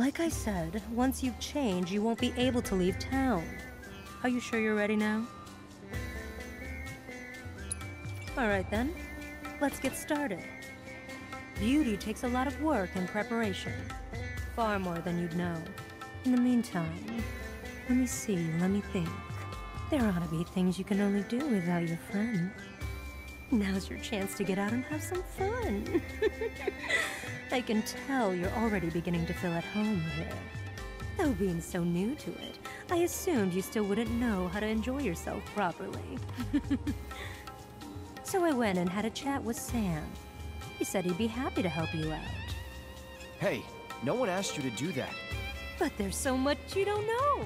Like I said, once you've changed, you won't be able to leave town. Are you sure you're ready now? Alright then, let's get started. Beauty takes a lot of work and preparation. Far more than you'd know. In the meantime, let me see, let me think. There ought to be things you can only do without your friend. Now's your chance to get out and have some fun. I can tell you're already beginning to feel at home here. Though being so new to it, I assumed you still wouldn't know how to enjoy yourself properly. so I went and had a chat with Sam. He said he'd be happy to help you out. Hey, no one asked you to do that. But there's so much you don't know.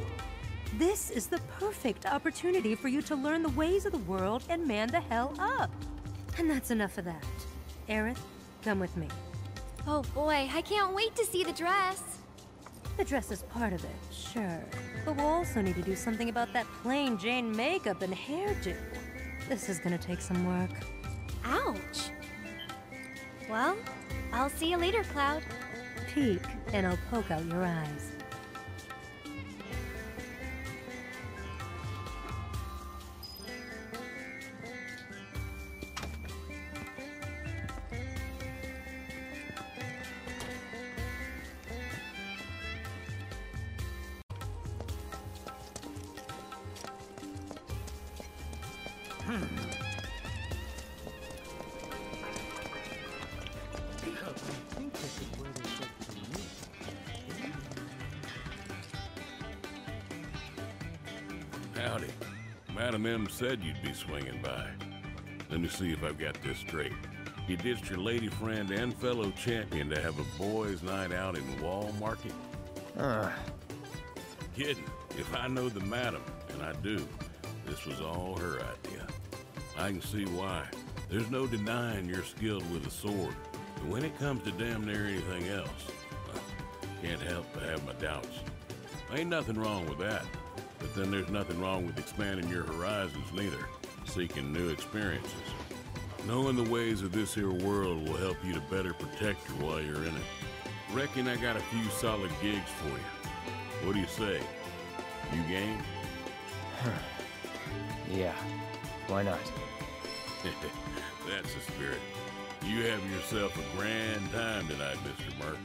This is the perfect opportunity for you to learn the ways of the world and man the hell up. And that's enough of that. Aerith, come with me. Oh boy, I can't wait to see the dress. The dress is part of it, sure. But we'll also need to do something about that plain Jane makeup and hairdo. This is gonna take some work. Ouch. Well, I'll see you later, Cloud. Peek, and I'll poke out your eyes. Howdy. Madam M said you'd be swinging by. Let me see if I've got this straight. You ditched your lady friend and fellow champion to have a boys' night out in Wall Market? Uh, Kidding. If I know the madam, and I do, this was all her idea. I can see why. There's no denying you're skilled with a sword. But when it comes to damn near anything else, well, can't help but have my doubts. Ain't nothing wrong with that. But then there's nothing wrong with expanding your horizons neither, seeking new experiences. Knowing the ways of this here world will help you to better protect her while you're in it. Reckon I got a few solid gigs for you. What do you say? You game? yeah. Why not? That's the spirit. You have yourself a grand time tonight, Mr. Merc.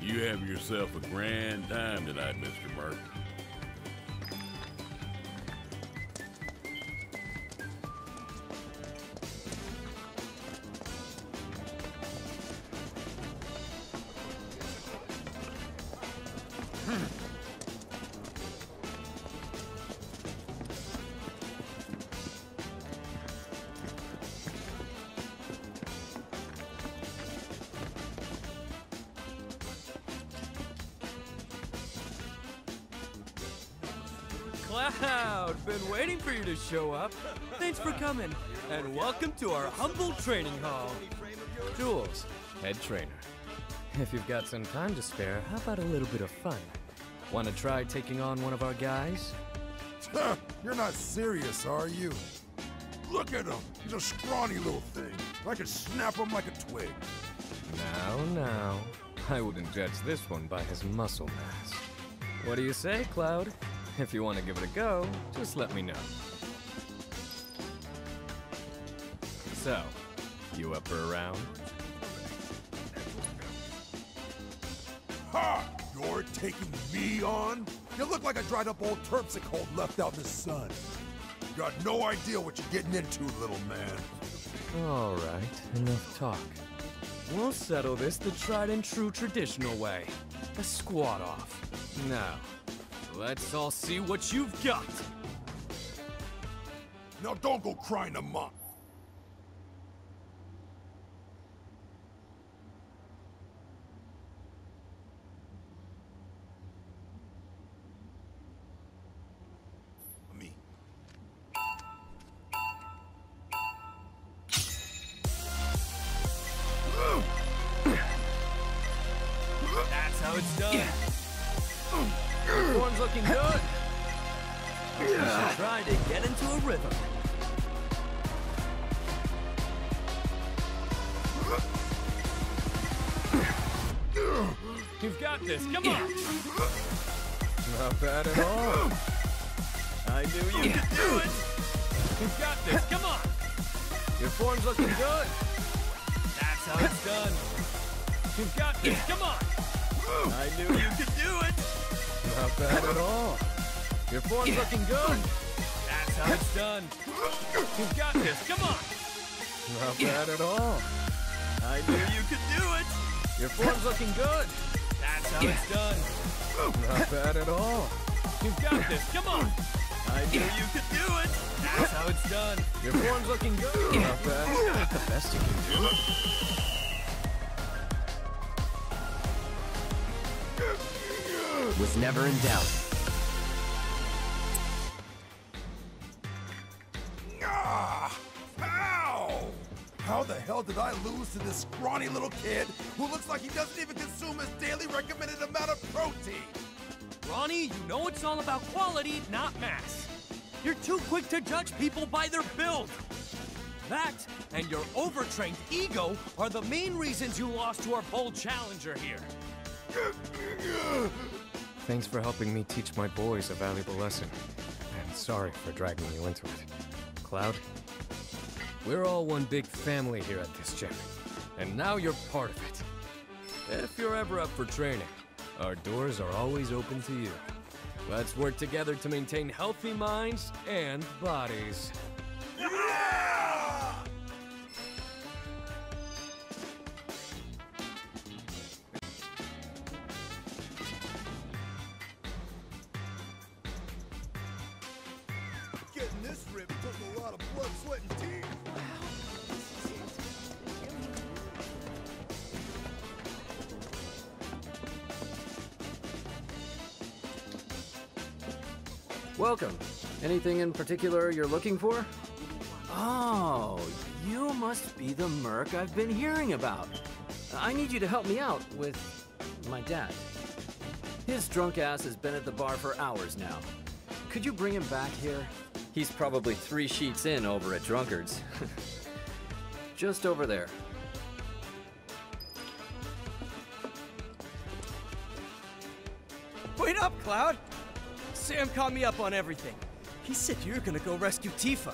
You have yourself a grand time tonight, Mr. Merc. Cloud, been waiting for you to show up. Thanks for coming, and welcome to our humble training hall. Jules, head trainer. If you've got some time to spare, how about a little bit of fun? Want to try taking on one of our guys? You're not serious, are you? Look at him. He's a scrawny little thing. I could snap him like a twig. Now, now. I wouldn't judge this one by his muscle mass. What do you say, Cloud? If you want to give it a go, just let me know. So, you up for a round? Ha! You're taking me on? You look like a dried up old terpsichore left out in the sun. You got no idea what you're getting into, little man. All right, enough talk. We'll settle this the tried and true traditional way. A squat off. Now, let's all see what you've got. Now don't go crying to mom. That's how it's done. Form's looking good. You to get into a rhythm. You've got this. Come on. Not bad at all. I knew you could do it. You've got this. Come on. Your form's looking good. That's how it's done. You've got this. Come on. I knew you could your form's looking good. That's how it's done. You've got this. Come on. Not bad at all. I knew you could do it. Your form's looking good. That's how it's done. Not bad at all. You've got this. Come on. I knew you could do it. That's how it's done. Your form's looking good. Not bad. Not the best you can do. Was never in doubt. How the hell did I lose to this scrawny little kid who looks like he doesn't even consume his daily recommended amount of protein? Ronnie, you know it's all about quality, not mass. You're too quick to judge people by their build. That and your overtrained ego are the main reasons you lost to our bold challenger here. Thanks for helping me teach my boys a valuable lesson. And sorry for dragging you into it. Cloud, we're all one big family here at this gym. And now you're part of it. If you're ever up for training, our doors are always open to you. Let's work together to maintain healthy minds and bodies. Getting this rip took a lot of blood, sweat, and tears. Welcome. Anything in particular you're looking for? Oh, you must be the merc I've been hearing about. I need you to help me out with my dad. His drunk ass has been at the bar for hours now. Could you bring him back here? He's probably three sheets in over at Drunkard's. Just over there. Wait up, Cloud! Sam caught me up on everything. He said you're gonna go rescue Tifa.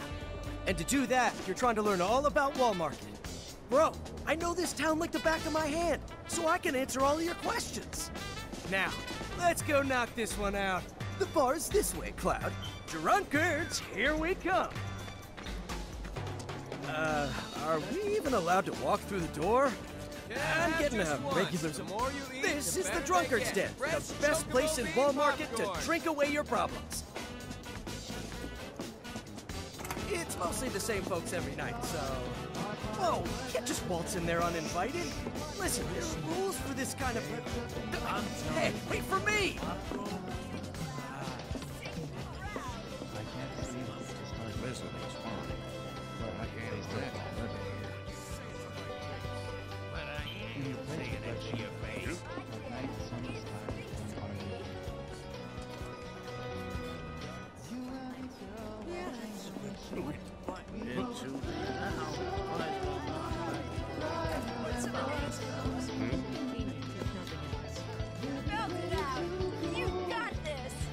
And to do that, you're trying to learn all about wall. Bro, I know this town like the back of my hand, so I can answer all your questions. Now, let's go knock this one out. The bar is this way, Cloud. Drunkards, here we come. Uh, are we even allowed to walk through the door? I'm getting a regular. This is the Drunkard's Den, the best place in Wall Market to drink away your problems. It's mostly the same folks every night, so. Whoa, you can't just waltz in there uninvited. Listen, there's rules for this kind of. Hey, wait for me!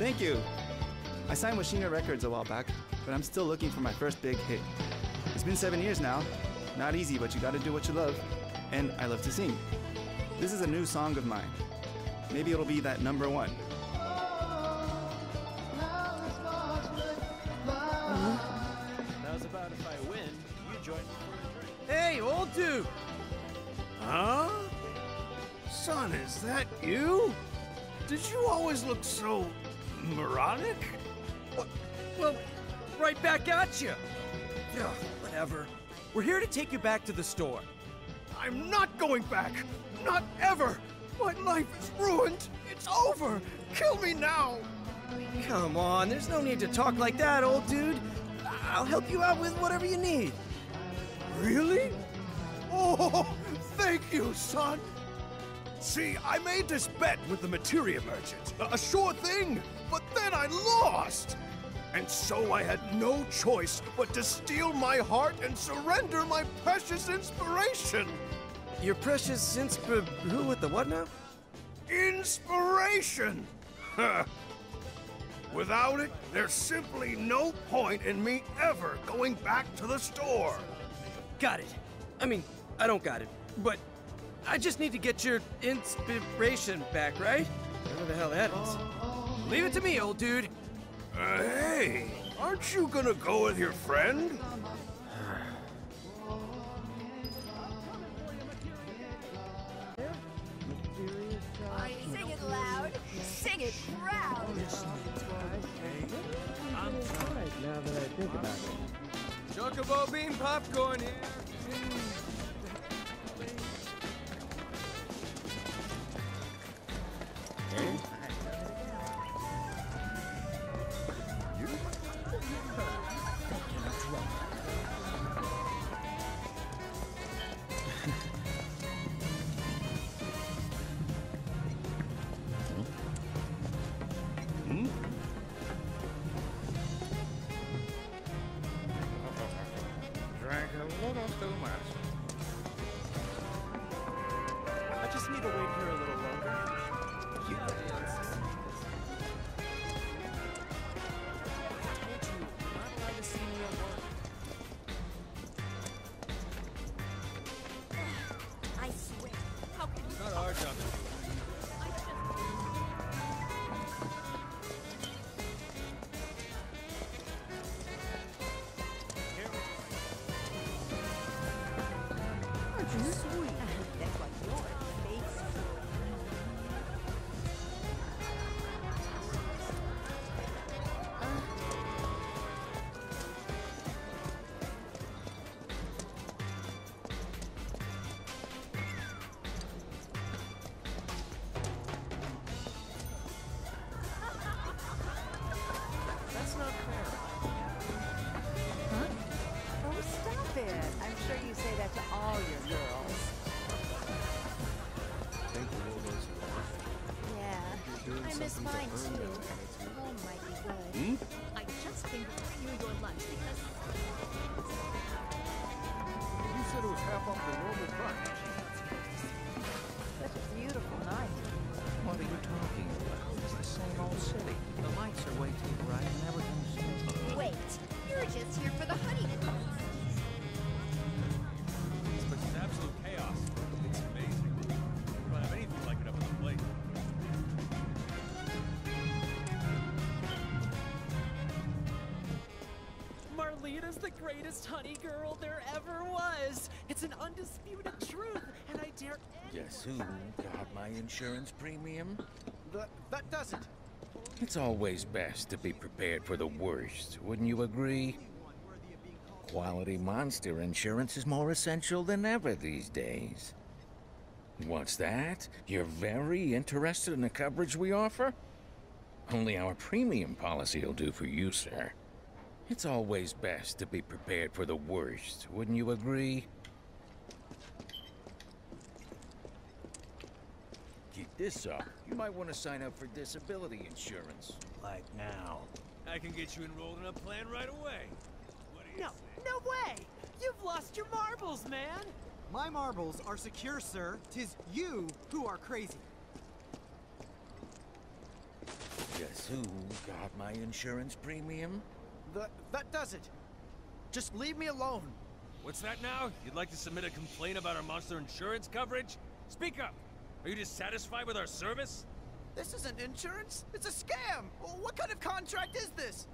Thank you. I signed with Shinra Records a while back, but I'm still looking for my first big hit. It's been seven years now. Not easy, but you gotta do what you love. And I love to sing. This is a new song of mine. Maybe it'll be that number one. Hey, old dude! Huh? Son, is that you? Did you always look so moronic? Well, right back at you. Ugh, whatever. We're here to take you back to the store. I'm not going back. Not ever. My life is ruined. It's over. Kill me now. Come on, there's no need to talk like that, old dude. I'll help you out with whatever you need. Really? Oh, thank you, son. See, I made this bet with the materia merchant. A, a sure thing. But then I lost. And so I had no choice but to steal my heart and surrender my precious inspiration. Your precious insp... Who with the what now? inspiration! Without it, there's simply no point in me ever going back to the store. Got it. I mean, I don't got it, but I just need to get your inspiration back, right? Whatever the hell that is. Leave it to me, old dude. Uh, hey, aren't you gonna go with your friend? Sing it loud, sing it proud. I'm tired now that I think about it. Chocobo bean popcorn here. Too good. I just came to bring you your lunch because You said it was half off the normal price. The greatest honey girl there ever was. It's an undisputed truth, and I dare Guess who got my insurance premium? That, that doesn't. It's always best to be prepared for the worst, wouldn't you agree? Quality monster insurance is more essential than ever these days. What's that? You're very interested in the coverage we offer? Only our premium policy will do for you, sir. It's always best to be prepared for the worst, wouldn't you agree? Keep this up. You might want to sign up for disability insurance. Like now. I can get you enrolled in a plan right away. What do you No, say? no way! You've lost your marbles, man! My marbles are secure, sir. Tis you who are crazy. Guess who got my insurance premium? That, that does it. Just leave me alone. What's that now? You'd like to submit a complaint about our monster insurance coverage? Speak up! Are you dissatisfied with our service? This isn't insurance. It's a scam. What kind of contract is this?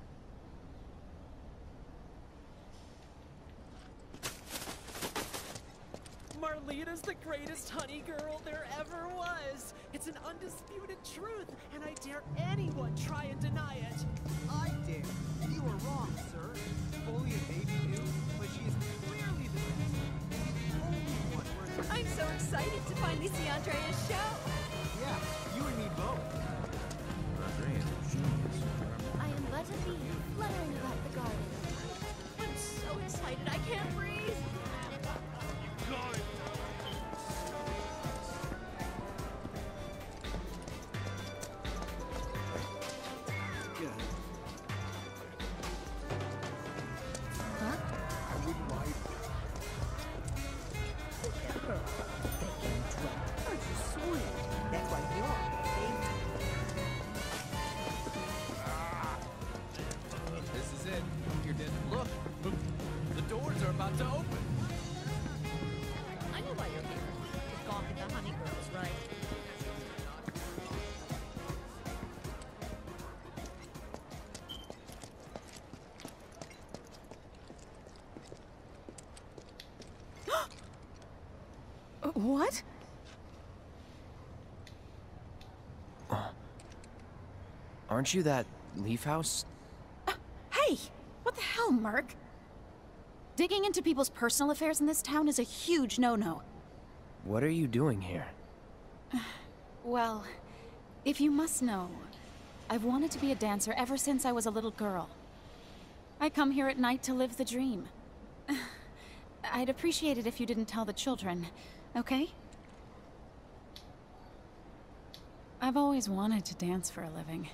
Marlita's the greatest honey girl there ever was. It's an undisputed truth, and I dare anyone try and deny it. I dare. You are wrong, sir. Folia may be new, but she is clearly the best. And the only one worth I'm so excited to finally see Andrea's show. Yeah, you and me both. Andrea's genius. I am but a bee fluttering about the garden. I'm so excited I can't breathe. What? Aren't you that Leaf House? Uh, hey! What the hell, Merc? Digging into people's personal affairs in this town is a huge no-no. What are you doing here? Well, if you must know, I've wanted to be a dancer ever since I was a little girl. I come here at night to live the dream. I'd appreciate it if you didn't tell the children, okay? I've always wanted to dance for a living.